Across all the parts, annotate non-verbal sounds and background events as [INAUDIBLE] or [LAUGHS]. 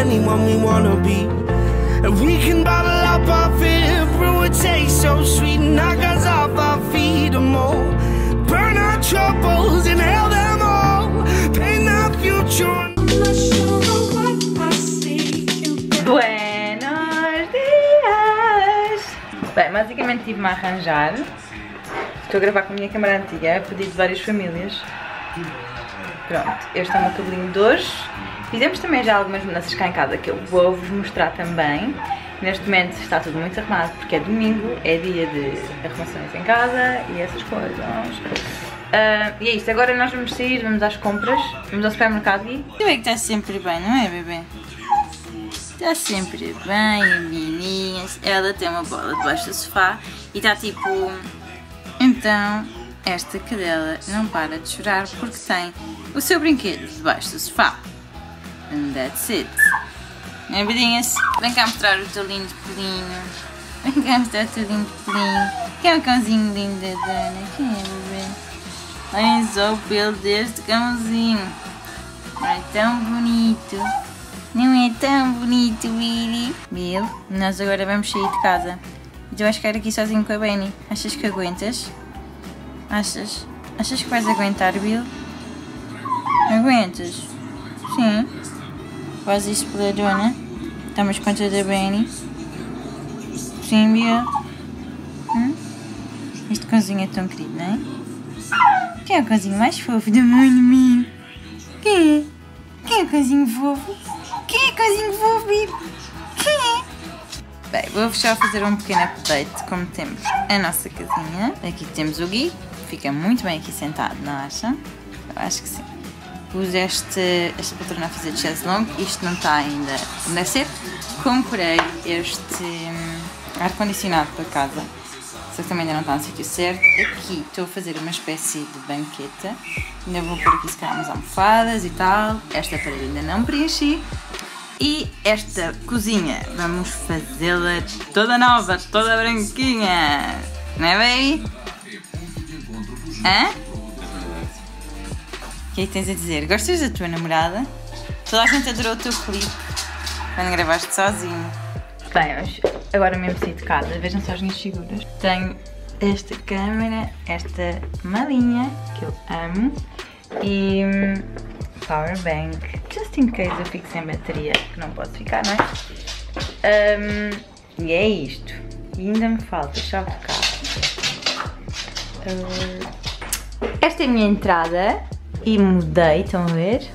anyone we wanna be. And we can bottle up our fear, brew a taste so sweet, knock us off our feet and more. Burn our troubles, inhale them all, paint our future. Buenos dias! Bem, basicamente tive-me a arranjar. Estou a gravar com a minha câmera antiga, a pedido de várias famílias. Pronto, este é o meu cabelinho de hoje. Fizemos também já algumas mudanças cá em casa que eu vou-vos mostrar também. Neste momento está tudo muito arrumado porque é domingo, é dia de arrumações em casa e essas coisas. Uh, e é isto, agora nós vamos sair, vamos às compras, vamos ao supermercado e... Tu é que está sempre bem, não é bebê? Está sempre bem, meninas. Ela tem uma bola debaixo do sofá e está tipo... Então, esta cadela não para de chorar porque tem o seu brinquedo debaixo do sofá. And that's it. Né, Bidinhas? Vem cá mostrar o teu lindo pelinho. Vem cá mostrar o teu lindo pelinho. Quem é o cãozinho lindo da Dana? Quem é, bebê? Olhem só o pelo deste cãozinho. Não é tão bonito. Não é tão bonito, Billy. Bill, nós agora vamos sair de casa. E tu vais ficar aqui sozinho com a Benny. Achas que aguentas? Achas? Achas que vais aguentar, Bill? Aguentas? Sim. Faz isso pela dona. Estamos conta da Benny. Sim, Bill. Hum? Este cãozinho é tão querido, não é? Quem é o cãozinho mais fofo do mundo, menino? Quem é? Quem é o cãozinho fofo? Quem é o cãozinho fofo, Bill? Quem é? Bem, vou já fazer um pequeno update como temos a nossa casinha. Aqui temos o Gui, fica muito bem aqui sentado, não acha? Eu acho que sim. Pus este, esta poltrona a fazer de longo, isto não está ainda a nascer. Comprei este hum, ar-condicionado para casa, só que também ainda não está no sítio certo. Aqui estou a fazer uma espécie de banqueta, ainda vou pôr aqui se calhar umas almofadas e tal. Esta parede ainda não preenchi. E esta cozinha, vamos fazê-la toda nova, toda branquinha. Não é, baby? Hã? O que é que tens a dizer? Gostas da tua namorada? Toda a gente adorou o teu clipe quando gravaste sozinho. Bem, mas agora mesmo saí de casa, vejam só as minhas figuras. Tenho esta câmera, esta malinha que eu amo e hum, power bank, just in case eu fico sem bateria, que não posso ficar, não é? Um, e é isto. E ainda me falta chave de carro. Uh, esta é a minha entrada e mudei, estão a ver?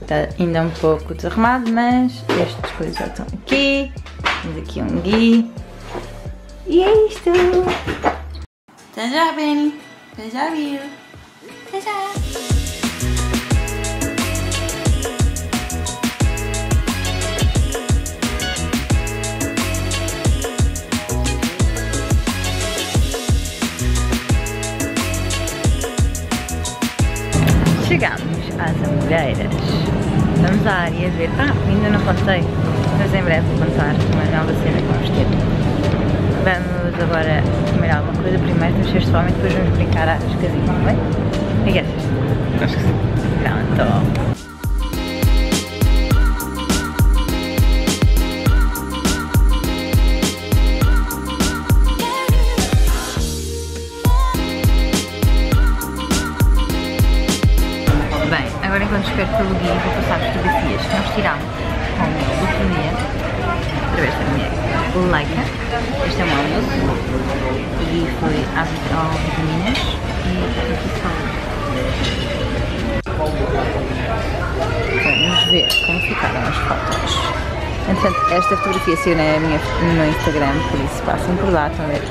Está ainda um pouco desarrumado, mas estas coisas já estão aqui. Temos aqui um gui. E é isto! Até já, Benny! Até já, Bill! Até já! Vamos à área ver. Ah, ainda não contei, mas em breve vou contar uma nova cena que vamos ter. Vamos agora comer alguma coisa primeiro, temos de fome e depois vamos brincar às casinhas, não é? O que achas? Acho que sim. Pronto. Ver como ficaram as fotos. Entretanto, esta fotografia saiu na minha, no meu Instagram, por isso passem por lá, estão a ver?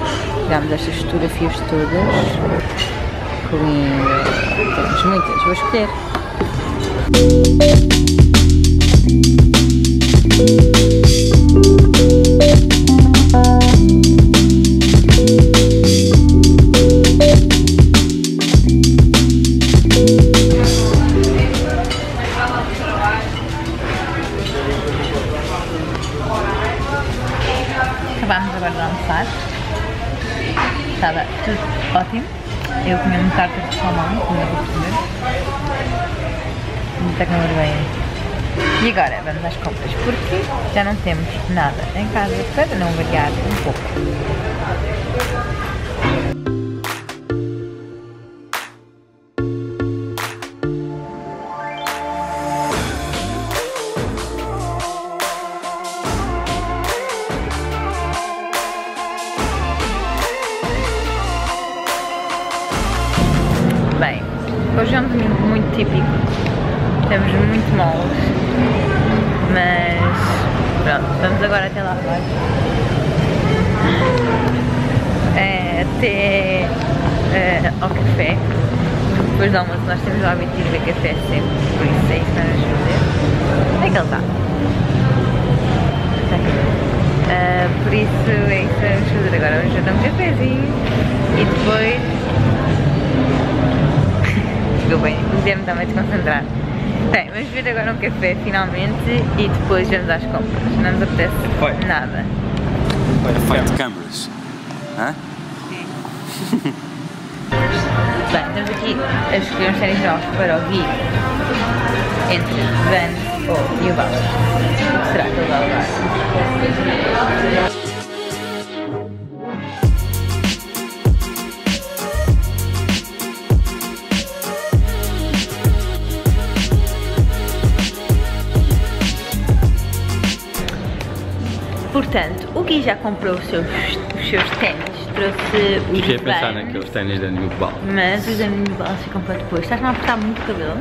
Tirámos estas fotografias todas. Que lindo! Temos muitas, vou escolher. Já não temos nada em casa para não variar um pouco. Hoje é um domingo muito típico. Estamos muito moles. Pronto, vamos agora até lá. É, até é, ao café. Depois do almoço nós temos o hábito de ir ver café sempre. Por isso é isso que vamos fazer. Onde é que ele está? Está aqui. Ah, por isso é isso que vamos fazer agora. Vamos jantar um cafezinho e depois [LAUGHS] Desculpem, o Guilherme está-me a desconcentrar. Bem, vamos ver agora um café finalmente e depois vamos às compras. Não nos apetece Vai. nada. Fight cameras. Hã? Bem, estamos aqui a escolher uns ténis novos para o Gui entre Vans ou New Balance. O que será que ele vai levar? Portanto, o Gui já comprou os seus, os seus ténis, trouxe os Fiquei a pensar naqueles ténis da New Balance. Mas os aninhos de balanço ficam para depois. Estás-me a apertar muito o cabelo.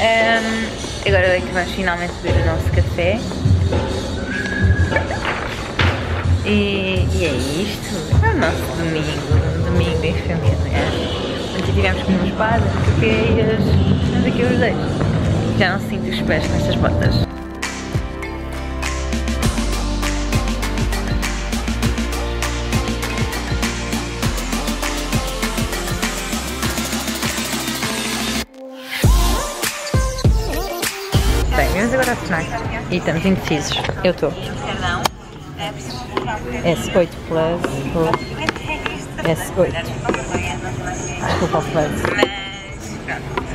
Ahm, agora é que vamos finalmente beber o nosso café. E, e é isto. É o nosso domingo. Um domingo em família. Ontem tivemos com meus pais, um café e hoje estamos aqui os dois. Já não sinto os pés nestas botas. Ao Fnac e estamos indecisos. Eu estou. S8 Plus ou S8. Desculpa o Plus.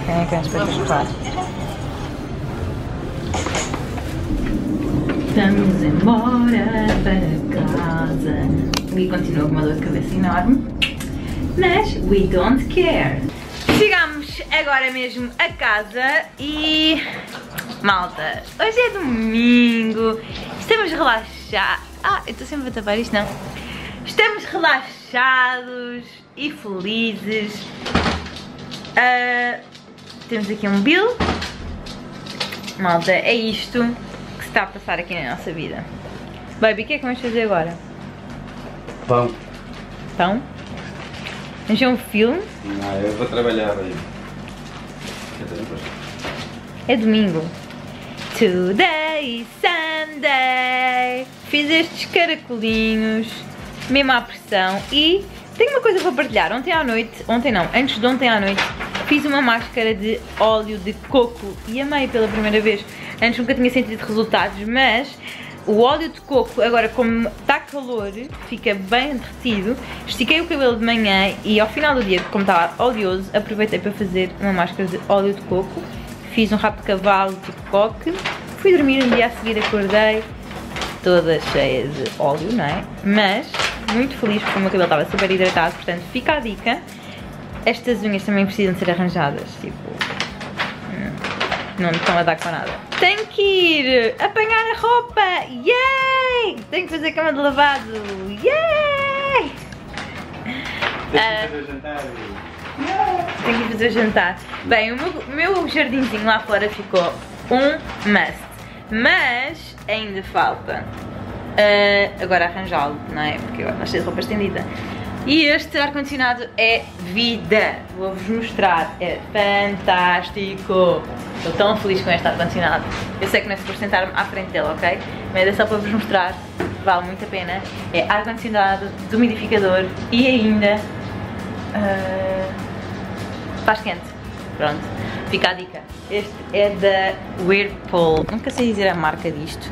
Quem é que é espetacular? Estamos embora para casa. E continua com uma dor de cabeça enorme. Mas we don't care. Chegamos agora mesmo a casa e. Malta, hoje é domingo. Estamos relaxados. Ah, eu estou sempre a tapar isto, não. Estamos relaxados e felizes. Ah, temos aqui um bill. Malta, é isto que se está a passar aqui na nossa vida. Baby, o que é que vamos fazer agora? Pão. Pão? Vamos ver um filme? Não, eu vou trabalhar aí. É domingo. Today Sunday. Fiz estes caracolinhos, mesmo à pressão. E tenho uma coisa para partilhar. Ontem à noite, ontem não, antes de ontem à noite, fiz uma máscara de óleo de coco e amei pela primeira vez. Antes nunca tinha sentido resultados, mas o óleo de coco, agora como está calor, fica bem derretido. Estiquei o cabelo de manhã e ao final do dia, como estava oleoso, aproveitei para fazer uma máscara de óleo de coco. Fiz um rabo de cavalo tipo coque. Fui dormir um dia a seguir, acordei toda cheia de óleo, não é? Mas muito feliz porque o meu cabelo estava super hidratado, portanto fica a dica. Estas unhas também precisam ser arranjadas, tipo, não estão a dar com nada. Tenho que ir apanhar a roupa, yay! Tenho que fazer cama de lavado, yay! Ah, tenho que fazer o jantar. Bem, o meu, meu jardinzinho lá fora ficou um must. Mas ainda falta ah, agora arranjá-lo, não é? Porque agora nós temos roupa estendida. E este ar-condicionado é vida. Vou-vos mostrar. É fantástico. Estou tão feliz com este ar-condicionado. Eu sei que não é suposto sentar-me à frente dele, ok? Mas é só para vos mostrar. Vale muito a pena. É ar-condicionado, desumidificador e ainda ah, faz quente. Pronto, fica a dica. Este é da Whirlpool. Nunca sei dizer a marca disto,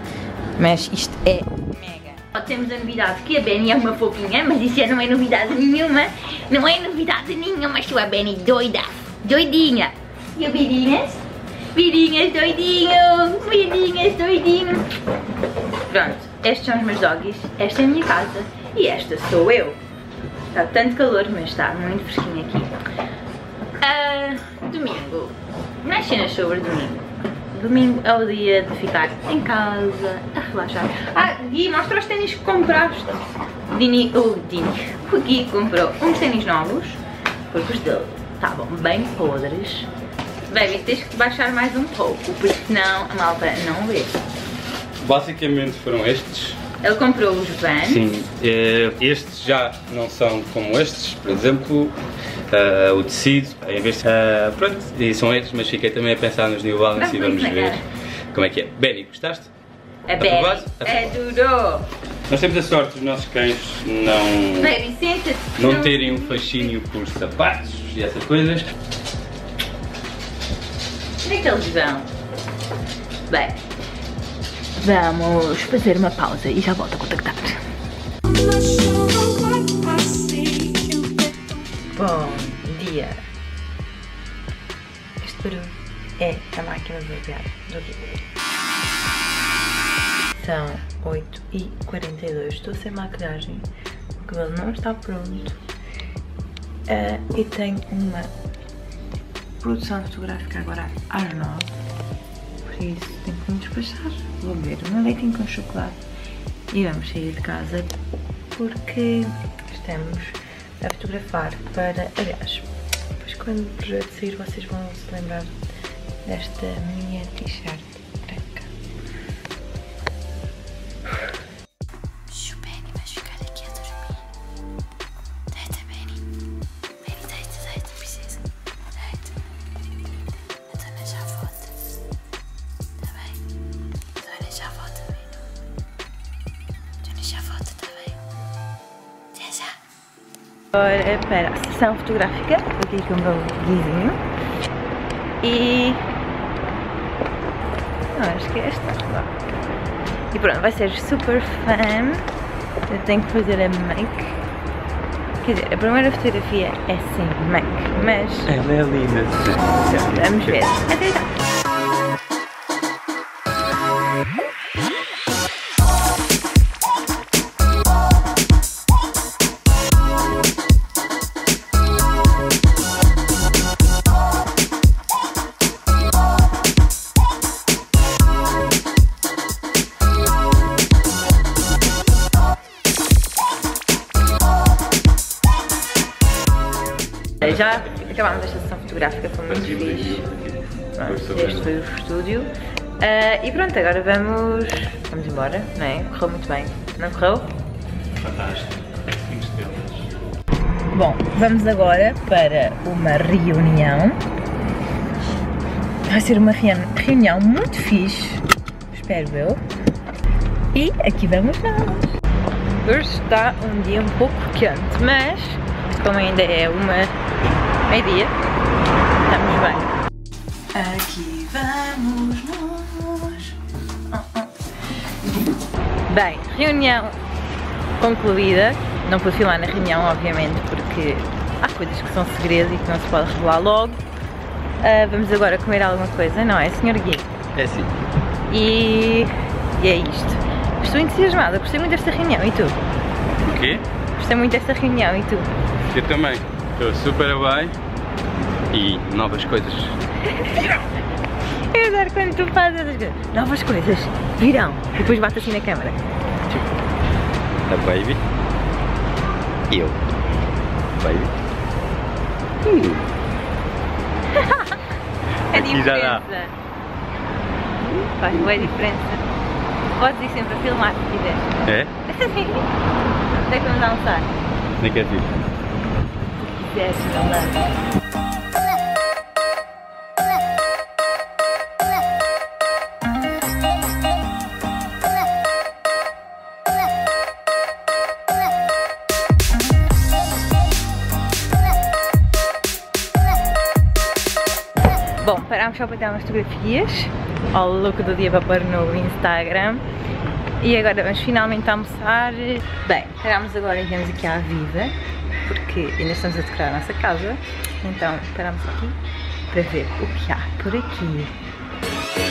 mas isto é mega. Temos a novidade que a Benny é uma fofinha, mas isso já não é novidade nenhuma. Não é novidade nenhuma, mas a Benny doida, doidinha. E o Birinhas? Vidinhas doidinho! Vidinhas doidinho! Pronto, estes são os meus doggies, esta é a minha casa e esta sou eu. Está tanto calor, mas está muito fresquinho aqui. Ah, domingo. Mais cenas sobre domingo. Domingo é o dia de ficar em casa, a relaxar. Ah, Gui, mostra os ténis que compraste. Dini, o Dini, o Gui comprou uns ténis novos, porque os dele estavam bem podres. Baby, tens que baixar mais um pouco, porque senão a malta não vê. Basicamente foram estes. Ele comprou os Vans. Sim, eh, estes já não são como estes, por exemplo, eh, o tecido, em vez de, eh, pronto, e são estes, mas fiquei também a pensar nos New Balance e Vamos ver como é que é. Benny, gostaste? A Benny Aprovado? adorou. Nós temos a sorte dos nossos cães não, Baby, não terem um fascínio por sapatos e essas coisas. Onde é que eles vão? Bem, vamos fazer uma pausa e já volto a contactar. Bom dia. Este barulho é a máquina de barbear do Gui. São 8h42. Estou sem maquilhagem. O cabelo não está pronto. Ah, e tenho uma produção fotográfica agora às 9. Por isso tenho que me despachar. Vou beber um leitinho com chocolate e vamos sair de casa porque estamos a fotografar para. Aliás, depois quando o projeto sair vocês vão se lembrar desta minha t-shirt Agora para a sessão fotográfica, aqui com o meu vizinho. E. Não, acho que é esta. E pronto, vai ser super fun. Eu tenho que fazer a make. Quer dizer, a primeira fotografia é sem make, mas Ela é linda. vamos ver. Até já. Já acabámos esta sessão fotográfica, foi muito fixe. Pronto, este foi o estúdio. Ah, e pronto, agora vamos, vamos embora, não é? Correu muito bem, não correu? Fantástico. Bom, vamos agora para uma reunião. Vai ser uma reuni- reunião muito fixe, espero eu. E aqui vamos nós. Hoje está um dia um pouco quente, mas como ainda é uma meia-dia, estamos bem. Aqui vamos nós. Oh, oh. Bem, reunião concluída. Não pude filmar na reunião, obviamente, porque há coisas que são segredo e que não se pode revelar logo. Ah, vamos agora comer alguma coisa, não é, Sr. Gui? É sim. E, e é isto. Estou entusiasmada, gostei muito desta reunião. E tu? O quê? Gostei muito desta reunião. E tu? Eu também. Estou super bem. E novas coisas. Eu adoro quando tu fazes essas coisas. Novas coisas virão. E depois bate assim na câmara. A baby. E eu. Baby. [LAUGHS] É Aqui já diferença. dá. Faz boa diferença. Podes ir sempre a filmar se quiseres. É? Sim. Onde é que vamos almoçar? Nem ir. Se não dá. Bom, parámos só para tirar umas fotografias ao look do dia para pôr no Instagram e agora vamos finalmente almoçar. Bem, parámos agora e viemos aqui à Viva porque ainda estamos a decorar a nossa casa, então parámos aqui para ver o que há por aqui.